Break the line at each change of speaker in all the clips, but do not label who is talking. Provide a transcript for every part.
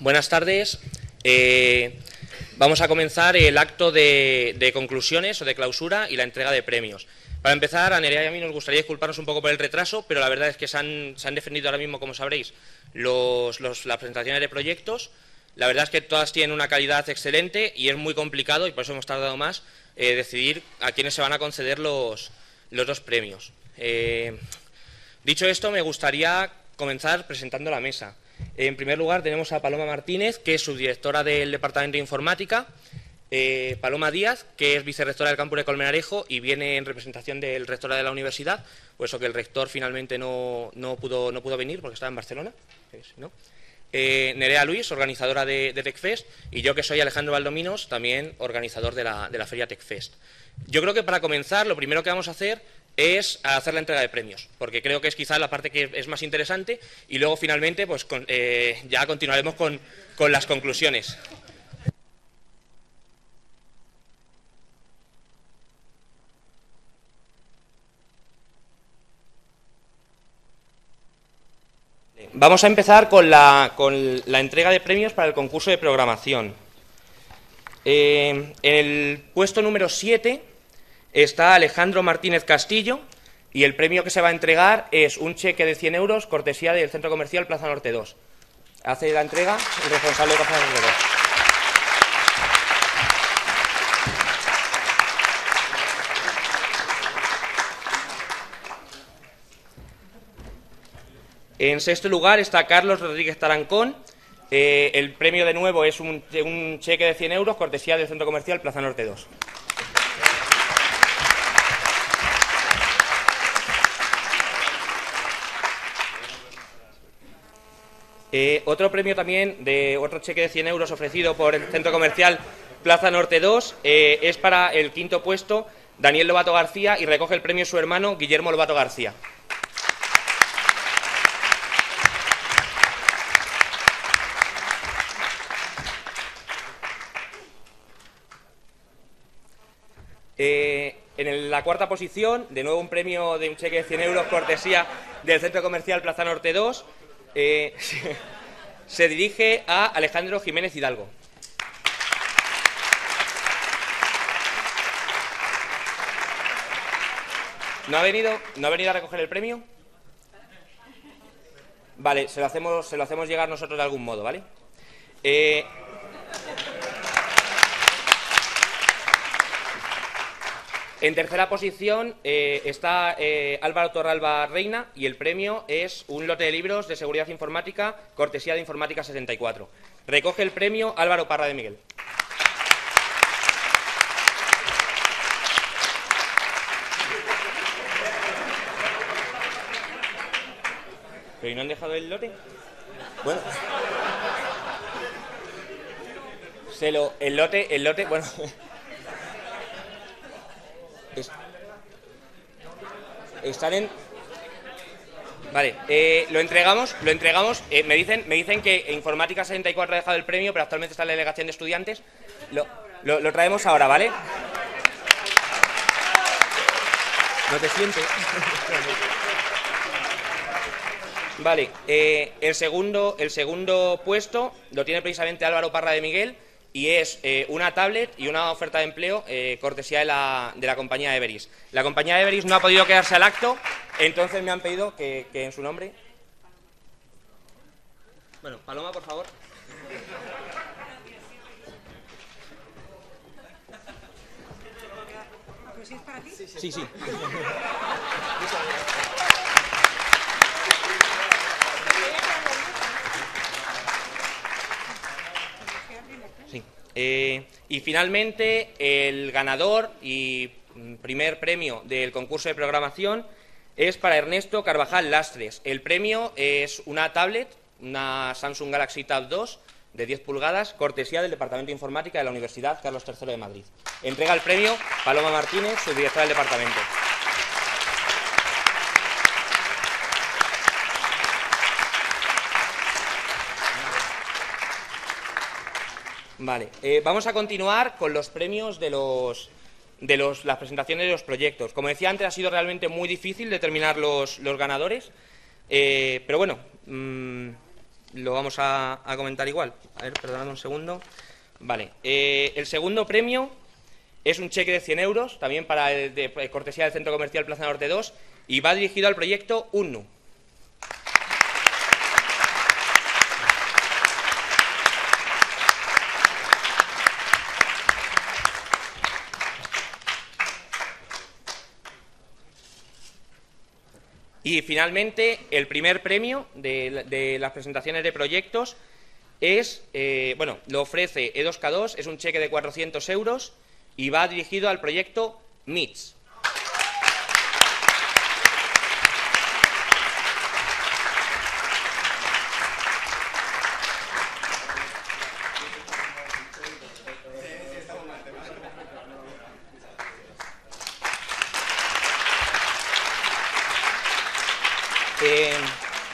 Buenas tardes. Eh, vamos a comenzar el acto de, conclusiones o de clausura y la entrega de premios. Para empezar, a Nerea y a mí nos gustaría disculparnos un poco por el retraso, pero la verdad es que se han, defendido ahora mismo, como sabréis, las presentaciones de proyectos. La verdad es que todas tienen una calidad excelente y es muy complicado, y por eso hemos tardado más, eh, decidir a quiénes se van a conceder los, dos premios. Eh, dicho esto, me gustaría comenzar presentando la mesa. En primer lugar, tenemos a Paloma Martínez, que es subdirectora del Departamento de Informática, eh, Paloma Díaz, que es vicerrectora del campus de Colmenarejo y viene en representación del rector de la universidad, por eso que el rector finalmente no, pudo, no pudo venir porque estaba en Barcelona. Eh, Nerea Luis, organizadora de, TechFest, y yo que soy Alejandro Valdominos, también organizador de la, de la feria TechFest. Yo creo que para comenzar, lo primero que vamos a hacer es hacer la entrega de premios, porque creo que es quizá la parte que es más interesante y luego finalmente pues eh, ya continuaremos con, las conclusiones. Vamos a empezar con la, con la, entrega de premios para el concurso de programación. Eh, en el puesto número 7 está Alejandro Martínez Castillo y el premio que se va a entregar es un cheque de 100 euros cortesía del Centro Comercial Plaza Norte 2. Hace la entrega el responsable de Plaza Norte 2. En sexto lugar está Carlos Rodríguez Tarancón. Eh, el premio de nuevo es un, un, cheque de 100 euros, cortesía del Centro Comercial Plaza Norte 2. Eh, otro premio también, de otro cheque de 100 euros ofrecido por el Centro Comercial Plaza Norte 2, eh, es para el quinto puesto Daniel Lobato García y recoge el premio su hermano Guillermo Lobato García. Eh, en la cuarta posición, de nuevo un premio de un cheque de 100 euros cortesía del Centro Comercial Plaza Norte 2, eh, se dirige a Alejandro Jiménez Hidalgo. ¿No ha venido, ¿no ha venido a recoger el premio? Vale, se lo hacemos, se lo hacemos llegar nosotros de algún modo, ¿vale? Eh, En tercera posición eh, está eh, Álvaro Torralba Reina y el premio es un lote de libros de seguridad informática, cortesía de Informática 74. Recoge el premio Álvaro Parra de Miguel. ¿Pero no han dejado el lote? Bueno. Se lo, el lote, el lote, bueno. Están en... Vale, eh, lo entregamos, lo entregamos. Eh, me dicen, me dicen que Informática 64 ha dejado el premio, pero actualmente está en la delegación de estudiantes. Lo, lo, traemos ahora, ¿vale? No te sientes. Vale, eh, el, segundo, el segundo puesto lo tiene precisamente Álvaro Parra de Miguel y es eh, una tablet y una oferta de empleo eh, cortesía de la, de la, compañía Everis. La compañía Everis no ha podido quedarse al acto, entonces me han pedido que, en su nombre... Bueno, Paloma, por favor. Sí, sí. Eh, y finalmente, el ganador y primer premio del concurso de programación es para Ernesto Carvajal Lastres. El premio es una tablet, una Samsung Galaxy Tab 2 de 10 pulgadas, cortesía del Departamento de Informática de la Universidad Carlos III de Madrid. Entrega el premio Paloma Martínez, subdirectora del departamento. Vale, eh, vamos a continuar con los premios de los de los, las presentaciones de los proyectos. Como decía antes, ha sido realmente muy difícil determinar los, los ganadores, eh, pero bueno, mm, lo vamos a, comentar igual. A ver, perdonadme un segundo. Vale. Eh, el segundo premio es un cheque de 100 euros, también para el de cortesía del Centro Comercial Plaza Norte 2, y va dirigido al proyecto UNU. Y finalmente, el primer premio de, las presentaciones de proyectos es, eh, bueno, lo ofrece E2K2, es un cheque de 400 euros y va dirigido al proyecto MITS.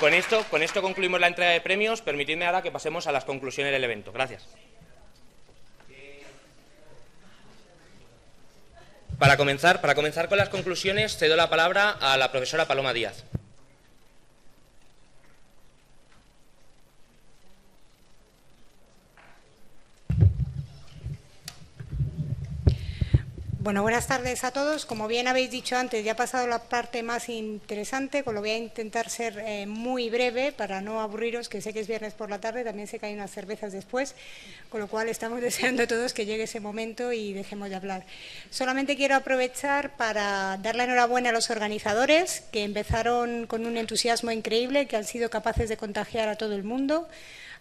Con esto, con esto concluimos la entrega de premios. Permitidme ahora que pasemos a las conclusiones del evento. Gracias. Para comenzar, para comenzar con las conclusiones, cedo la palabra a la profesora Paloma Díaz.
Bueno, buenas tardes a todos. Como bien habéis dicho antes, ya ha pasado la parte más interesante, con lo voy a intentar ser eh, muy breve para no aburriros, que sé que es viernes por la tarde, también sé que hay unas cervezas después, con lo cual estamos deseando todos que llegue ese momento y dejemos de hablar. Solamente quiero aprovechar para dar la enhorabuena a los organizadores, que empezaron con un entusiasmo increíble, que han sido capaces de contagiar a todo el mundo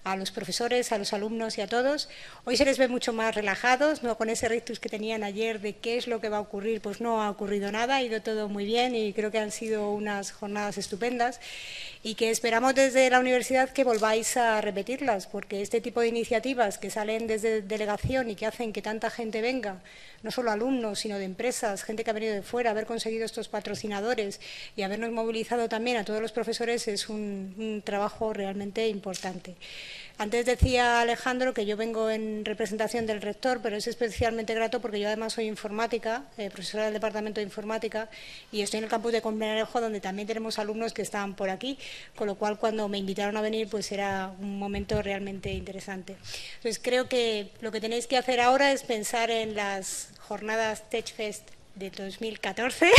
a los profesores, a los alumnos y a todos. Hoy se les ve mucho más relajados, no con ese rictus que tenían ayer de qué es lo que va a ocurrir, pues no ha ocurrido nada, ha ido todo muy bien y creo que han sido unas jornadas estupendas y que esperamos desde la universidad que volváis a repetirlas, porque este tipo de iniciativas que salen desde delegación y que hacen que tanta gente venga, no solo alumnos, sino de empresas, gente que ha venido de fuera, haber conseguido estos patrocinadores y habernos movilizado también a todos los profesores es un, un trabajo realmente importante. Antes decía Alejandro que yo vengo en representación del rector, pero es especialmente grato porque yo además soy informática, eh, profesora del Departamento de Informática, y estoy en el campus de Convenerejo, donde también tenemos alumnos que están por aquí, con lo cual cuando me invitaron a venir, pues era un momento realmente interesante. Entonces creo que lo que tenéis que hacer ahora es pensar en las jornadas TechFest de 2014,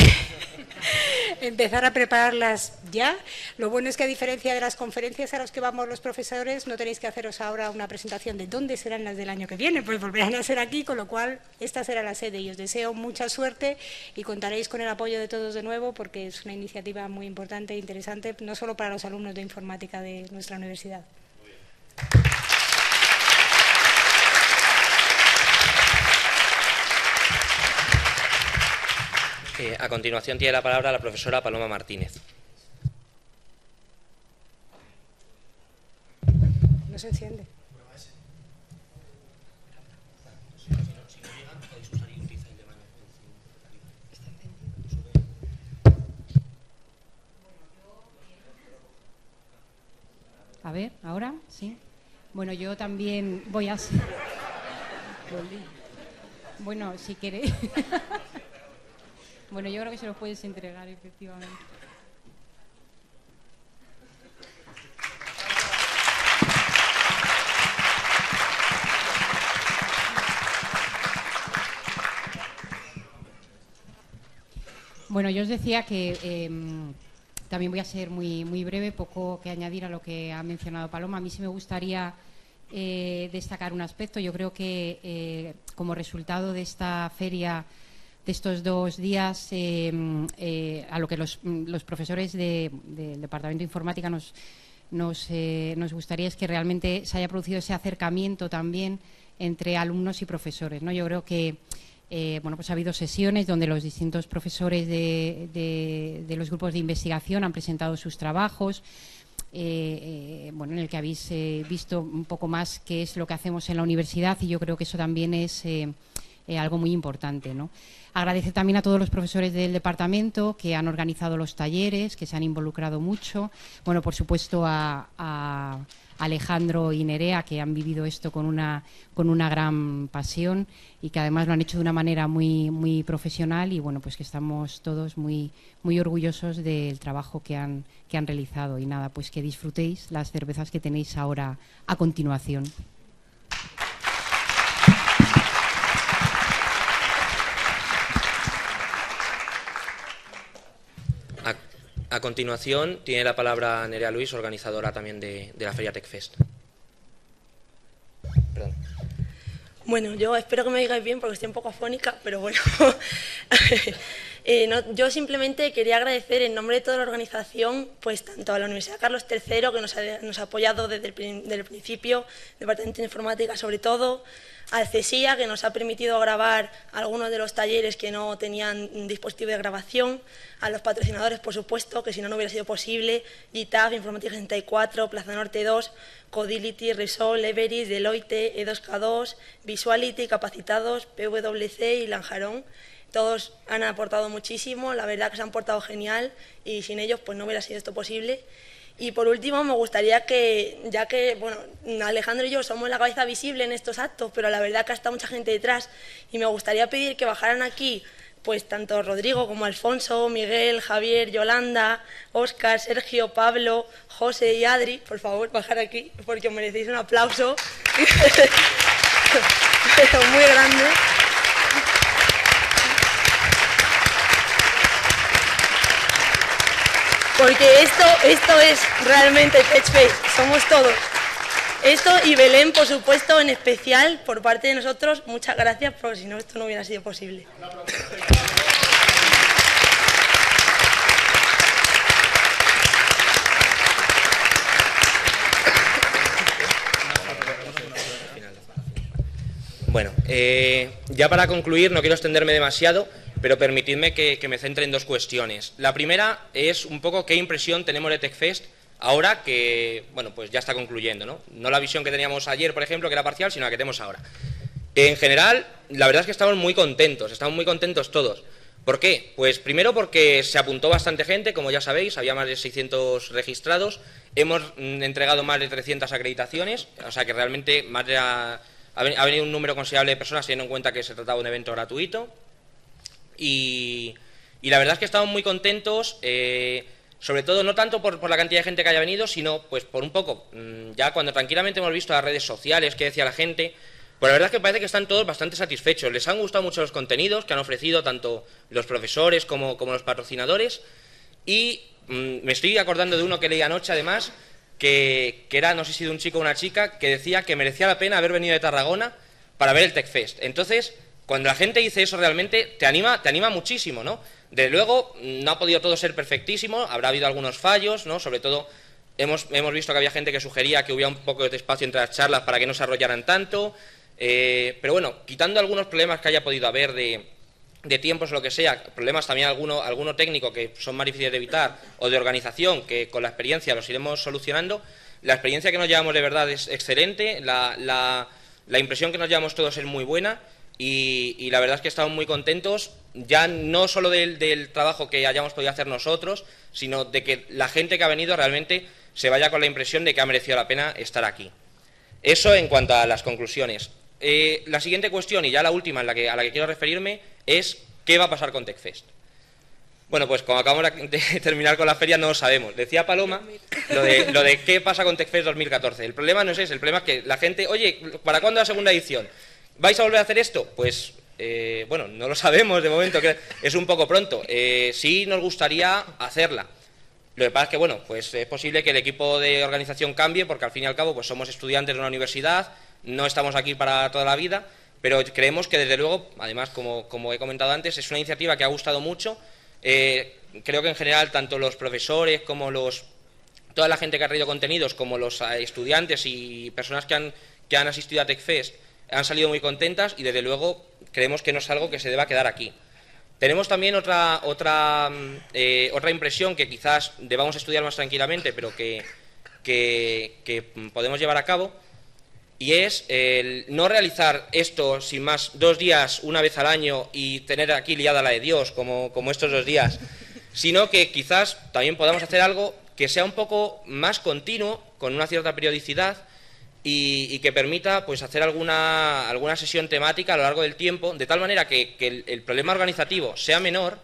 empezar a prepararlas ya. Lo bueno es que a diferencia de las conferencias a las que vamos los profesores, no tenéis que haceros ahora una presentación de dónde serán las del año que viene, pues volverán a ser aquí, con lo cual esta será la sede y os deseo mucha suerte y contaréis con el apoyo de todos de nuevo porque es una iniciativa muy importante e interesante, no solo para los alumnos de informática de nuestra universidad.
Eh, a continuación tiene la palabra la profesora Paloma Martínez.
No se enciende.
A ver, ahora sí. Bueno, yo también voy a. Bueno, si queréis. Bueno, yo creo que se los puedes entregar, efectivamente. Bueno, yo os decía que em, también voy a ser muy, muy breve, poco que añadir a lo que ha mencionado Paloma. A mí sí me gustaría eh, destacar un aspecto. Yo creo que eh, como resultado de esta feria de estos dos días eh, eh, a lo que los, profesores del Departamento de Informática nos, eh, nos, gustaría es que realmente se haya producido ese acercamiento también entre alumnos y profesores. ¿no? Yo creo que bueno, pues ha habido sesiones donde los distintos profesores de, los grupos de investigación han presentado sus trabajos. bueno, en el que habéis visto un poco más qué es lo que hacemos en la universidad y yo creo que eso también es eh, algo muy importante. ¿no? Agradecer también a todos los profesores del departamento que han organizado los talleres, que se han involucrado mucho. Bueno, por supuesto a, Alejandro y Nerea, que han vivido esto con una, con una gran pasión y que además lo han hecho de una manera muy, muy profesional y bueno, pues que estamos todos muy, muy orgullosos del trabajo que han, que han realizado. Y nada, pues que disfrutéis las cervezas que tenéis ahora a continuación.
A continuación tiene la palabra Nerea Luis, organizadora también de, la Feria TechFest.
Bueno, yo espero que me digáis bien porque estoy un poco afónica, pero bueno. Eh, yo simplemente quería agradecer en nombre de toda la organización, pues tanto a la Universidad Carlos III, que nos ha, apoyado desde el, principio, Departamento de Informática sobre todo, al CESIA, que nos ha permitido grabar algunos de los talleres que no tenían dispositivo de grabación, a los patrocinadores, por supuesto, que si no, no hubiera sido posible, GitHub, Informática 64, Plaza Norte 2, Codility, Resol, Everis, Deloitte, E2K2, Visuality, Capacitados, PwC y Lanjarón. Todos han aportado muchísimo, la verdad que se han portado genial y sin ellos pues no hubiera sido esto posible. Y por último, me gustaría que, ya que bueno, Alejandro y yo somos la cabeza visible en estos actos, pero la verdad que está mucha gente detrás, y me gustaría pedir que bajaran aquí pues tanto Rodrigo como Alfonso, Miguel, Javier, Yolanda, Óscar, Sergio, Pablo, José y Adri, por favor, bajar aquí, porque os merecéis un aplauso muy grande. Porque esto, esto es realmente TechFace, somos todos. Esto y Belén, por supuesto, en especial, por parte de nosotros, muchas gracias, porque si no, esto no hubiera sido posible.
Bueno, eh, ya para concluir, no quiero extenderme demasiado, pero permitidme que, me centre en dos cuestiones. La primera es un poco qué impresión tenemos de TechFest ahora que, bueno, pues ya está concluyendo, ¿no? No la visión que teníamos ayer, por ejemplo, que era parcial, sino la que tenemos ahora. En general, la verdad es que estamos muy contentos, estamos muy contentos todos. ¿Por qué? Pues primero porque se apuntó bastante gente, como ya sabéis, había más de 600 registrados, hemos mm, entregado más de 300 acreditaciones, o sea que realmente ha, venido un número considerable de personas teniendo en cuenta que se trataba de un evento gratuito. Y, la verdad es que estamos muy contentos, eh, sobre todo no tanto por, la cantidad de gente que haya venido, sino pues por un poco, mm, ya cuando tranquilamente hemos visto las redes sociales, que decía la gente, pues la verdad es que parece que están todos bastante satisfechos. Les han gustado mucho los contenidos que han ofrecido tanto los profesores como, los patrocinadores. Y mm, me estoy acordando de uno que leí anoche, además, que, que, era, no sé si de un chico o una chica, que decía que merecía la pena haber venido de Tarragona para ver el TechFest. Entonces, cuando la gente dice eso realmente te anima, te anima muchísimo, ¿no? De luego, no ha podido todo ser perfectísimo, habrá habido algunos fallos, ¿no? Sobre todo, hemos, hemos visto que había gente que sugería que hubiera un poco de espacio entre las charlas para que no se arrollaran tanto. Eh, pero bueno, quitando algunos problemas que haya podido haber de, de tiempos o lo que sea, problemas también alguno, alguno técnico que son más difíciles de evitar, o de organización, que con la experiencia los iremos solucionando, la experiencia que nos llevamos de verdad es excelente, la, la, la impresión que nos llevamos todos es muy buena y, la verdad es que estamos muy contentos, ya no solo del, trabajo que hayamos podido hacer nosotros, sino de que la gente que ha venido realmente se vaya con la impresión de que ha merecido la pena estar aquí. Eso en cuanto a las conclusiones. Eh, la siguiente cuestión, y ya la última a la que quiero referirme, es qué va a pasar con TechFest. Bueno, pues como acabamos de terminar con la feria no lo sabemos. Decía Paloma lo de, lo de qué pasa con TechFest 2014. El problema no es ese, el problema es que la gente, oye, ¿para cuándo la segunda edición? ¿Vais a volver a hacer esto? Pues, eh, bueno, no lo sabemos de momento, que es un poco pronto. Eh, sí nos gustaría hacerla. Lo que pasa es que, bueno, pues es posible que el equipo de organización cambie, porque al fin y al cabo, pues somos estudiantes de una universidad, no estamos aquí para toda la vida, pero creemos que desde luego, además, como, he comentado antes, es una iniciativa que ha gustado mucho. Eh, creo que en general, tanto los profesores como los toda la gente que ha traído contenidos, como los estudiantes y personas que han, que han asistido a TechFest, han salido muy contentas y desde luego creemos que no es algo que se deba quedar aquí. Tenemos también otra, otra, mm, eh, otra impresión que quizás debamos estudiar más tranquilamente, pero que, que, podemos llevar a cabo, y es no realizar esto sin más dos días una vez al año y tener aquí liada la de Dios como, como estos dos días, sino que quizás también podamos hacer algo que sea un poco más continuo, con una cierta periodicidad y, que permita pues hacer alguna, alguna sesión temática a lo largo del tiempo, de tal manera que, el, problema organizativo sea menor,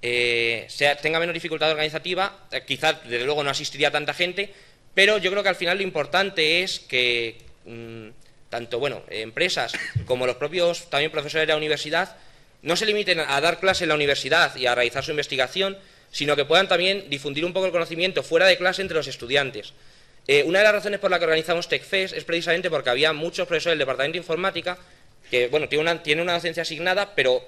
eh, sea, tenga menor dificultad organizativa, eh, quizás desde luego no asistiría tanta gente, pero yo creo que al final lo importante es que mm, tanto bueno, empresas como los propios también profesores de la universidad no se limiten a dar clase en la universidad y a realizar su investigación, sino que puedan también difundir un poco el conocimiento fuera de clase entre los estudiantes. Eh, una de las razones por las que organizamos TechFest es precisamente porque había muchos profesores del Departamento de Informática que, bueno, tiene una docencia asignada, pero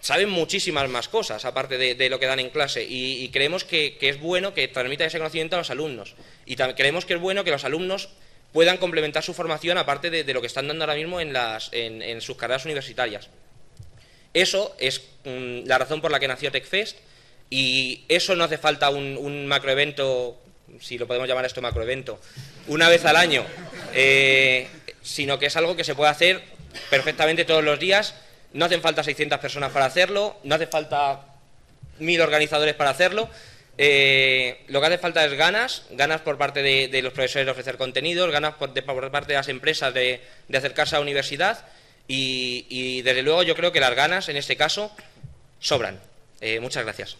saben muchísimas más cosas, aparte de, lo que dan en clase, y, creemos que, es bueno que transmita ese conocimiento a los alumnos. Y creemos que es bueno que los alumnos puedan complementar su formación, aparte de, lo que están dando ahora mismo en, sus carreras universitarias. Eso es mm, la razón por la que nació TechFest, y eso no hace falta un, un macroevento si lo podemos llamar esto macroevento, una vez al año, eh, sino que es algo que se puede hacer perfectamente todos los días. No hacen falta 600 personas para hacerlo, no hace falta mil organizadores para hacerlo. Eh, lo que hace falta es ganas, ganas por parte de, los profesores de ofrecer contenidos, ganas por, parte de las empresas de, acercarse a la universidad y, desde luego yo creo que las ganas en este caso sobran. Eh, muchas gracias.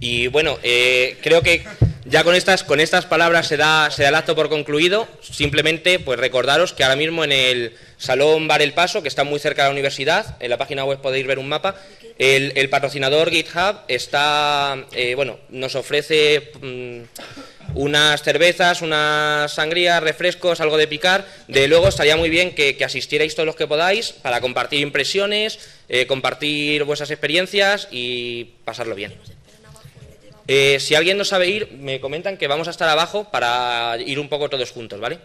Y bueno, eh, creo que ya con estas, con estas palabras se da, se da el acto por concluido. Simplemente pues recordaros que ahora mismo en el Salón Bar El Paso, que está muy cerca de la universidad, en la página web podéis ver un mapa, el, patrocinador GitHub está, eh, bueno, nos ofrece mm, unas cervezas, unas sangrías, refrescos, algo de picar. De luego estaría muy bien que, asistierais todos los que podáis para compartir impresiones, eh, compartir vuestras experiencias y pasarlo bien. Eh, si alguien no sabe ir, me comentan que vamos a estar abajo para ir un poco todos juntos, ¿vale?